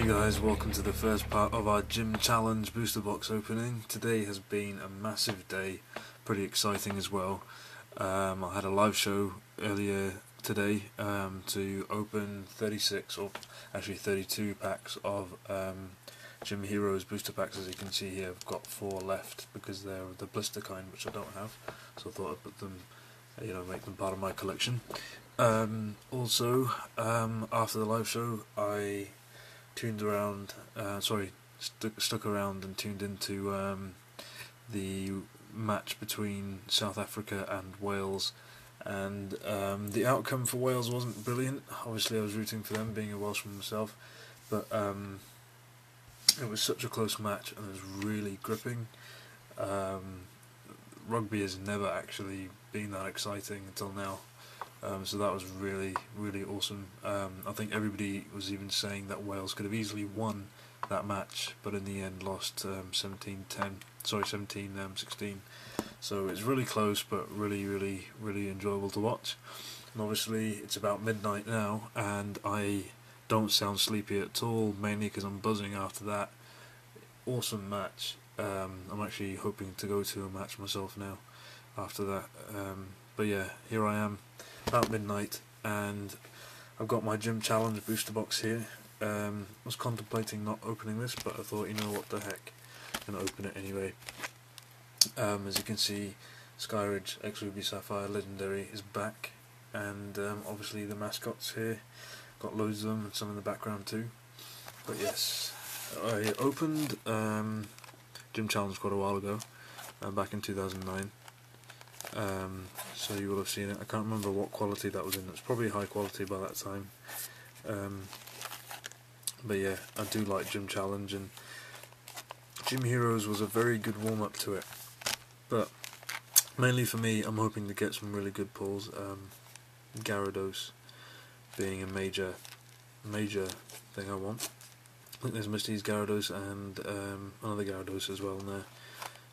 Hey guys, welcome to the first part of our Gym Challenge booster box opening. Today has been a massive day, pretty exciting as well. Um, I had a live show earlier today um, to open 36 or actually 32 packs of um, Gym Heroes booster packs. As you can see here, I've got four left because they're the blister kind, which I don't have. So I thought I'd put them, you know, make them part of my collection. Um, also, um, after the live show, I tuned around, uh, sorry, stu stuck around and tuned into um, the match between South Africa and Wales. And um, the outcome for Wales wasn't brilliant. Obviously, I was rooting for them, being a Welshman myself. But um, it was such a close match, and it was really gripping. Um, rugby has never actually been that exciting until now. Um, so that was really, really awesome. Um, I think everybody was even saying that Wales could have easily won that match, but in the end lost 17-10. Um, sorry, 17-16. Um, so it's really close, but really, really, really enjoyable to watch. And obviously, it's about midnight now, and I don't sound sleepy at all, mainly because I'm buzzing after that awesome match. Um, I'm actually hoping to go to a match myself now after that. but yeah, here I am about midnight and I've got my gym challenge booster box here. Um, I was contemplating not opening this but I thought you know what the heck I'm going to open it anyway. Um, as you can see Skyridge X Ruby Sapphire Legendary is back and um, obviously the mascots here got loads of them and some in the background too. But yes I opened um, Gym Challenge quite a while ago uh, back in 2009 um, so you will have seen it. I can't remember what quality that was in. It's probably high quality by that time. Um, but yeah, I do like Gym Challenge and Gym Heroes was a very good warm up to it. But mainly for me, I'm hoping to get some really good pulls. Um, Gyarados being a major, major thing I want. I think there's Misty's Gyarados and um, another Gyarados as well in there.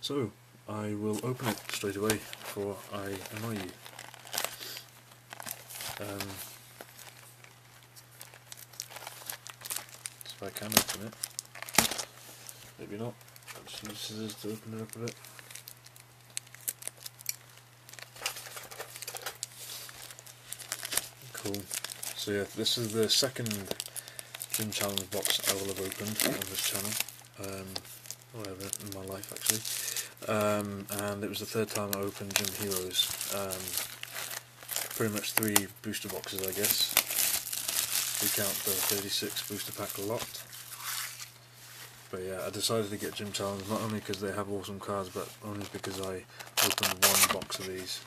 So, I will open it straight away before I annoy you. Um, if I can open it. Maybe not. Let's use scissors to open it up a bit. Cool. So yeah, this is the second gym challenge box I will have opened on this channel. Um, whatever, in my life actually um, and it was the third time I opened Gym Heroes. Um, pretty much three booster boxes, I guess. We count the 36 booster pack a lot. But yeah, I decided to get Gym Challenge not only because they have awesome cards, but only because I opened one box of these.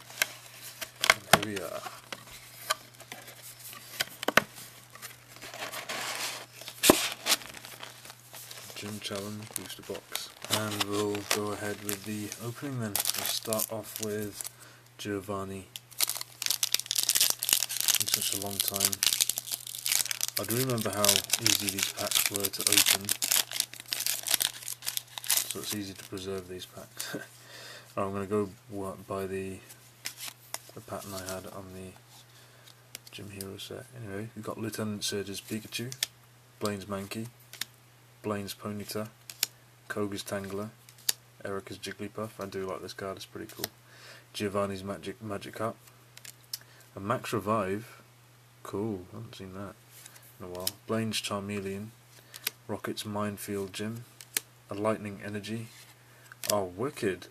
And here we are. Gym Challenge booster box. And we'll go ahead with the opening then. We'll start off with Giovanni. In such a long time. I do remember how easy these packs were to open. So it's easy to preserve these packs. I'm going to go by the the pattern I had on the Gym Hero set. Anyway, we've got Lieutenant Surge's Pikachu, Blaine's Mankey, Blaine's Ponyta, Koga's Tangela, Erika's Jigglypuff. I do like this card, it's pretty cool. Giovanni's Magic Magikarp. A Max Revive. Cool, I haven't seen that in a while. Blaine's Charmeleon. Rocket's Minefield Gym. A Lightning Energy. Oh, wicked.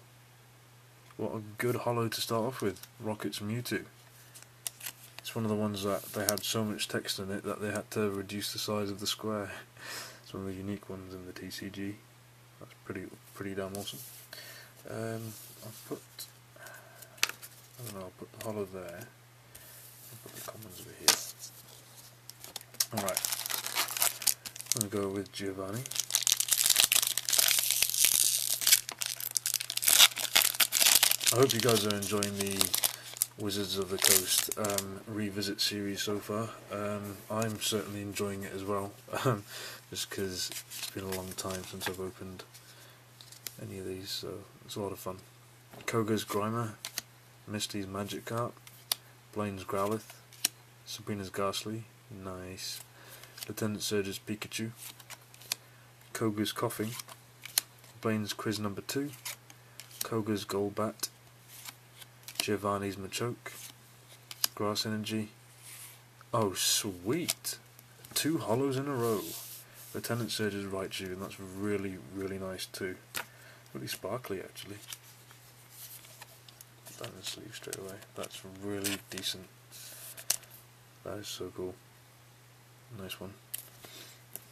What a good holo to start off with. Rocket's Mewtwo. It's one of the ones that they had so much text in it that they had to reduce the size of the square. It's one of the unique ones in the TCG. That's pretty pretty damn awesome. Um, I'll put I don't know. I'll put the holo there. I'll put the commons over here. All right. I'm gonna go with Giovanni. I hope you guys are enjoying the Wizards of the Coast um, revisit series so far. Um, I'm certainly enjoying it as well, um, just because it's been a long time since I've opened any of these, so it's a lot of fun. Koga's Grimer, Misty's Magikarp, Blaine's Growlithe, Sabrina's Gastly, nice. Lieutenant Surge's Pikachu, Koga's Koffing, Blaine's Quiz number 2, Koga's Golbat, Giovanni's Machoke, Grass Energy. Oh, sweet! Two holos in a row. Lieutenant Surge's Raichu, and that's really, really nice too. Really sparkly actually. Put that in the sleeve straight away. That's really decent. That is so cool. Nice one.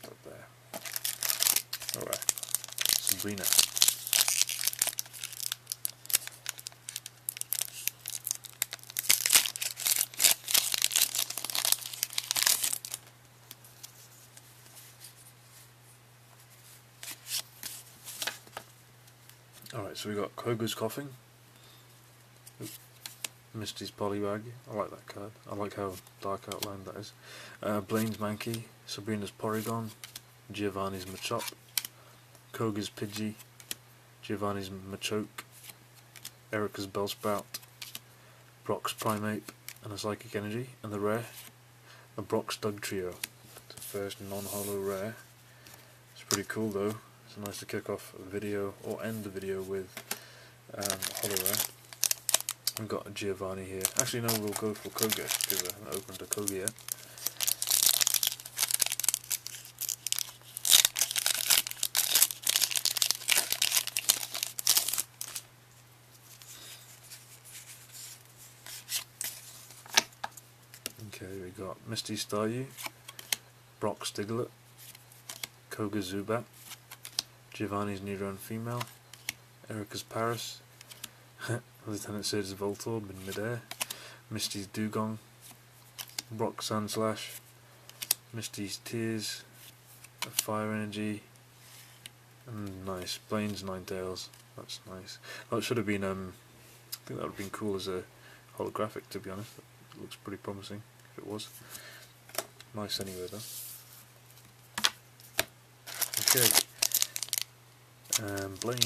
Up there. Alright. Sabrina. Alright, so we got Koga's Koffing. Misty's Poliwag. I like that card. I like how dark outlined that is. Uh, Blaine's Mankey. Sabrina's Porygon. Giovanni's Machop. Koga's Pidgey. Giovanni's Machoke. Erika's Bellsprout. Brock's Primeape. And a Psychic Energy. And the rare. The Brock's Dugtrio. The first non-holo rare. It's pretty cool though. It's nice to kick off a video, or end the video with um, holo rare. We've got Giovanni here. Actually no, we'll go for Koga, because I haven't opened a Koga yet. Okay, we got Misty Staryu, Brock's Diglett, Koga Zubat, Giovanni's Nidoran Female, Erika's Paras, Lieutenant Surge's Voltorb in midair, Misty's Dewgong, Brock Sandslash, Misty's Tears, Fire Energy, and nice, Blaine's Ninetales, that's nice. That should have been, um, I think that would have been cool as a holographic to be honest, it looks pretty promising if it was. Nice anyway though. Okay. Um, Blaine.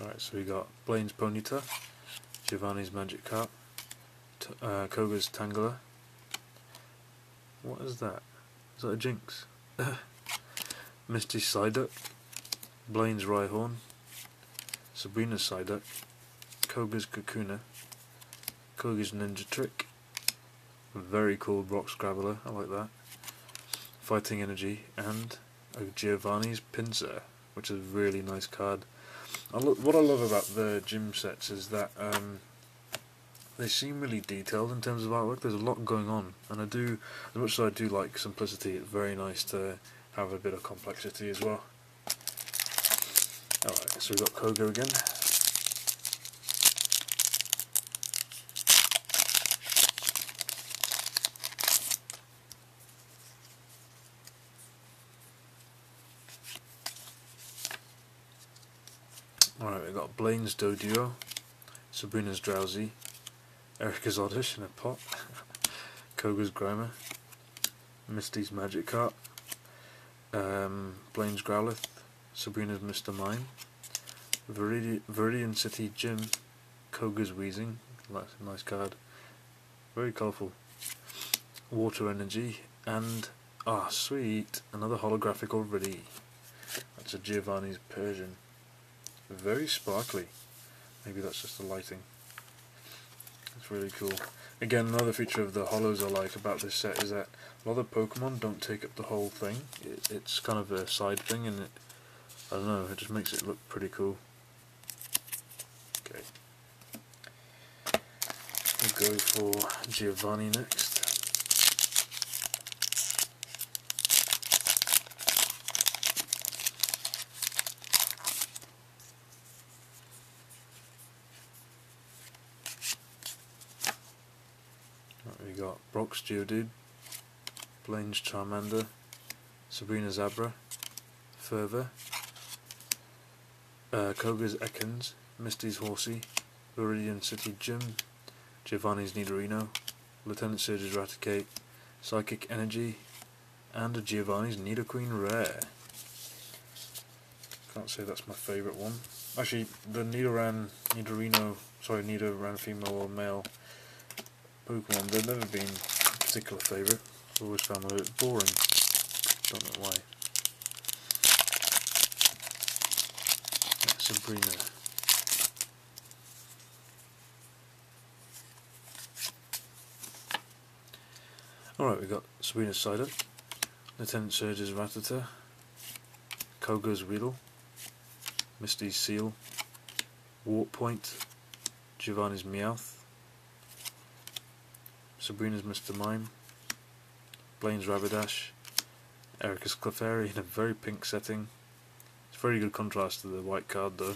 Alright, so we got Blaine's Ponyta, Giovanni's Magikarp, uh, Koga's Tangela. What is that? Is that a Jynx? Misty's Psyduck, Blaine's Rhyhorn, Sabrina's Psyduck, Koga's Kakuna, Koga's Ninja Trick, very cool Brock Scrabbler, I like that, Fighting Energy, and Giovanni's Pinsir, which is a really nice card. I what I love about the gym sets is that um, they seem really detailed in terms of artwork. There's a lot going on, and I do, as much as I do like simplicity, it's very nice to have a bit of complexity as well. Alright, so we've got Koga again. Alright, we've got Blaine's Doduo, Sabrina's Drowzee, Erika's Oddish in a pot, Koga's Grimer, Misty's Magikarp, um, Blaine's Growlithe, Sabrina's Mr. Mime, Viridian, Viridian City Gym, Koga's Wheezing, nice card, very colourful, Water Energy, and, ah oh, sweet, another holographic already, that's a Giovanni's Persian, very sparkly, maybe that's just the lighting. It's really cool. Again, another feature of the holos I like about this set is that a lot of Pokemon don't take up the whole thing. It, it's kind of a side thing, and it, I don't know, it just makes it look pretty cool. Okay. We'll go for Giovanni next. We got Brock's Geodude, Blaine's Charmander, Sabrina's Abra, Fervor, uh, Koga's Ekans, Misty's Horsea, Viridian City Gym, Giovanni's Nidorino, Lieutenant Surge's Raticate, Psychic Energy, and a Giovanni's Nidoqueen Rare. can't say that's my favourite one. Actually, the Nidoran, Nidorino, sorry, Nidoran female or male Pokemon, they've never been a particular favourite. I've always found them a bit boring. Don't know why. That's Sabrina. Alright, we've got Sabrina's Psyduck, Lieutenant Surge's Rattata, Koga's Weedle, Misty's Seel, Warp Point, Giovanni's Meowth, Sabrina's Mr. Mime, Blaine's Rapidash, Erika's Clefairy in a very pink setting. Very good contrast to the white card though.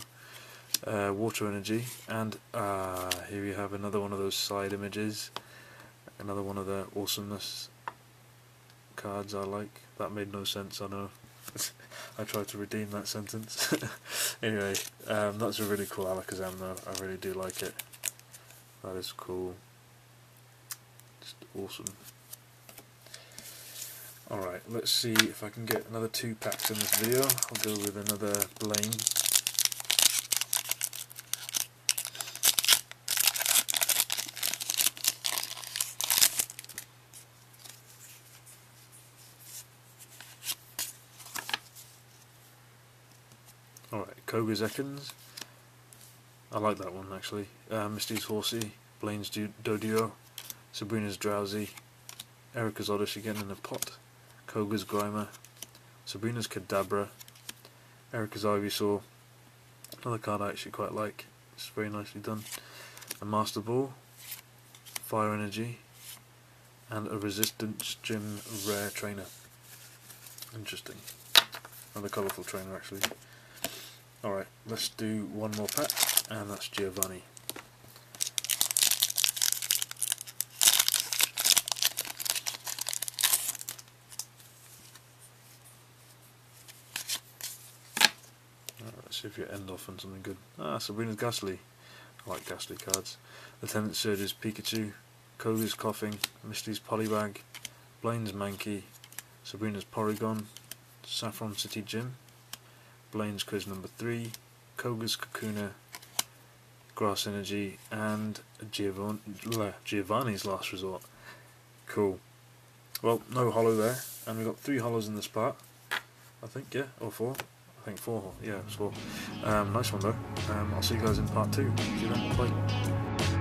Uh, water Energy, and uh, here we have another one of those side images another one of the awesomeness cards I like. That made no sense, I know. I tried to redeem that sentence. anyway, um, that's a really cool Alakazam though, I really do like it. That is cool. Just awesome. Alright, let's see if I can get another two packs in this video. I'll go with another Blaine. Alright, Koga's Ekans. I like that one actually. Uh, Misty's Horsea, Blaine's Doduo, Sabrina's Drowzee, Erika's Oddish again in a pot, Koga's Grimer, Sabrina's Kadabra, Erika's Ivysaur, another card I actually quite like, it's very nicely done, a Master Ball, Fire Energy, and a Resistance Gym Rare Trainer. Interesting. Another colourful trainer actually. Alright, let's do one more pack, and that's Giovanni. let's see if you end off on something good. Ah, Sabrina's Gastly. I like Gastly cards. Lieutenant Surge's Pikachu, Koga's Koffing. Misty's Poliwag, Blaine's Mankey, Sabrina's Porygon, Saffron City Gym, Blaine's quiz number 3, Koga's Kakuna, Grass Energy, and Giovanni's Last Resort. Cool. Well, no holo there, and we've got three holos in this part. I think, yeah, or four. I think four, yeah, four. Um, nice one though. Um, I'll see you guys in part two. See you then, bye.